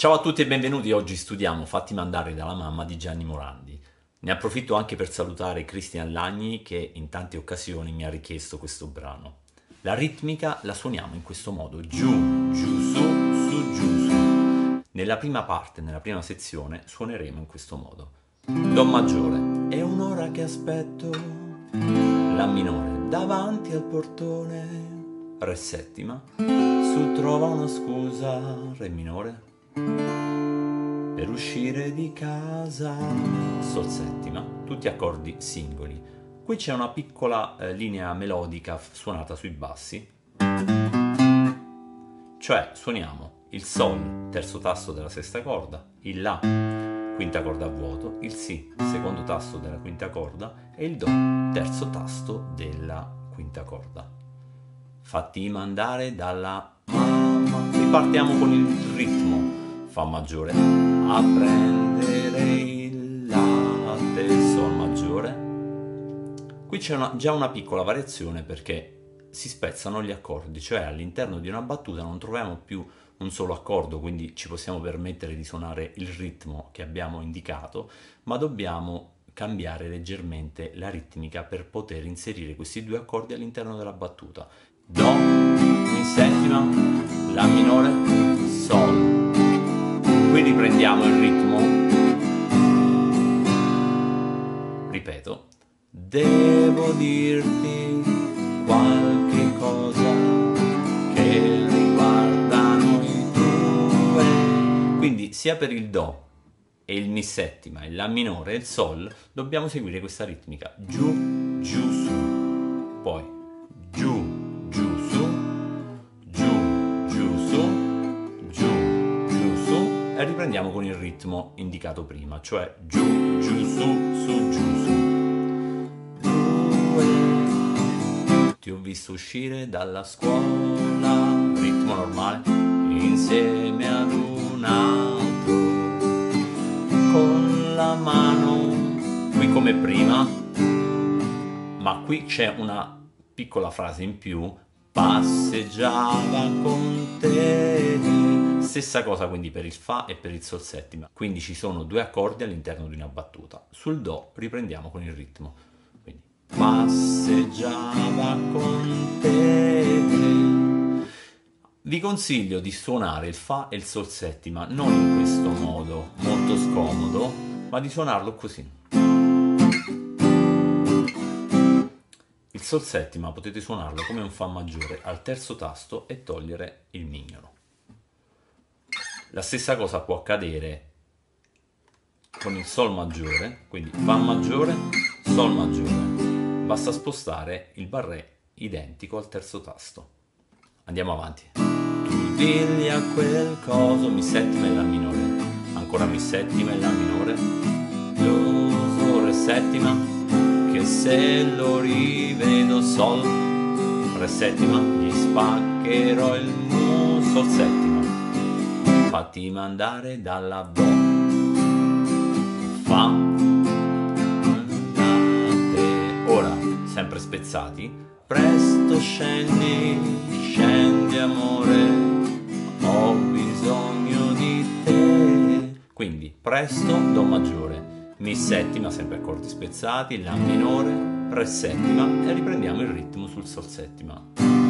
Ciao a tutti e benvenuti, oggi studiamo Fatti mandare dalla mamma di Gianni Morandi. Ne approfitto anche per salutare Cristian Lagni che in tante occasioni mi ha richiesto questo brano. La ritmica la suoniamo in questo modo, giù, giù, su, su, giù, su. Nella prima parte, nella prima sezione, suoneremo in questo modo. Do maggiore, è un'ora che aspetto, La minore, davanti al portone, Re settima, su trova una scusa, Re minore, per uscire di casa, Sol settima, tutti accordi singoli. Qui c'è una piccola eh, linea melodica suonata sui bassi, cioè suoniamo il Sol, terzo tasto della sesta corda, il La, quinta corda a vuoto, il Si, secondo tasto della quinta corda e il Do, terzo tasto della quinta corda. Fatti mandare dalla mamma. Ripartiamo con il ritmo Fa maggiore a prendere il latte Sol maggiore. Qui c'è una, già una piccola variazione perché si spezzano gli accordi, cioè all'interno di una battuta non troviamo più un solo accordo, quindi ci possiamo permettere di suonare il ritmo che abbiamo indicato, ma dobbiamo cambiare leggermente la ritmica per poter inserire questi due accordi all'interno della battuta. Do, Mi settima, La minore, Sol qui riprendiamo il ritmo. Ripeto, devo dirti qualche cosa che riguarda noi due. Quindi sia per il Do e il Mi settima, il La minore e il Sol dobbiamo seguire questa ritmica. Giù, giù, su. Poi giù, e riprendiamo con il ritmo indicato prima, cioè giù, giù, su, su, giù, su. Ti ho visto uscire dalla scuola, ritmo normale, insieme ad un altro, con la mano, qui come prima, ma qui c'è una piccola frase in più, passeggiava con te Stessa cosa quindi per il Fa e per il Sol settima, quindi ci sono due accordi all'interno di una battuta. Sul Do riprendiamo con il ritmo. Quindi passeggiava con te. Vi consiglio di suonare il Fa e il Sol settima non in questo modo molto scomodo, ma di suonarlo così. Il Sol settima potete suonarlo come un Fa maggiore al terzo tasto e togliere il mignolo. La stessa cosa può accadere con il Sol maggiore, quindi Fa maggiore, Sol maggiore. Basta spostare il barré identico al terzo tasto. Andiamo avanti. Tu digli a quel coso Mi settima e La minore, ancora Mi settima e La minore, Do, Re settima, che se lo rivedo Sol, Re settima, gli spaccherò il mu, Sol settima fatti mandare dalla bo. Fa mandate. Ora, sempre spezzati. Presto scendi, scendi amore, ho bisogno di te. Quindi, presto, do maggiore, mi settima, sempre accordi spezzati, la minore, re settima e riprendiamo il ritmo sul sol settima.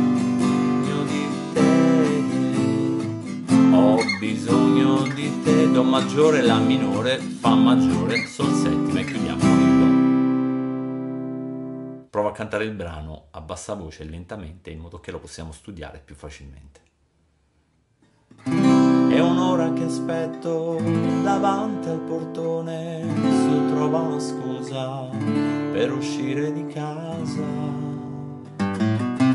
Bisogno di te, do maggiore, la minore, fa maggiore, sol settima e chiudiamo con il do. Prova a cantare il brano a bassa voce e lentamente in modo che lo possiamo studiare più facilmente. È un'ora che aspetto davanti al portone, su trova una scusa per uscire di casa.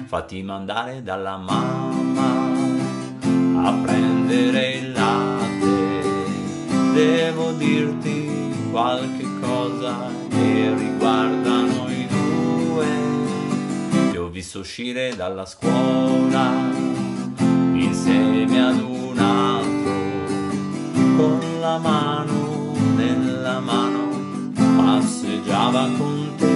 Fatti mandare dalla mamma a prendere qualche cosa che riguarda noi due. Ti ho visto uscire dalla scuola insieme ad un altro con la mano nella mano passeggiava con te.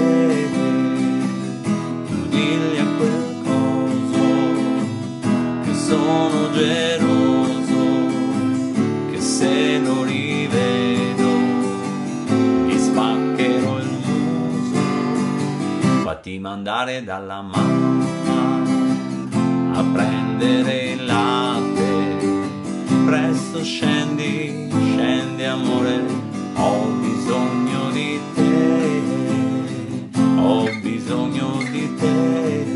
Fatti mandare dalla mamma a prendere il latte. Presto scendi, scendi amore, ho bisogno di te, ho bisogno di te.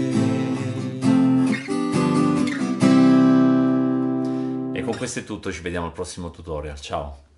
E con questo è tutto, ci vediamo al prossimo tutorial, ciao!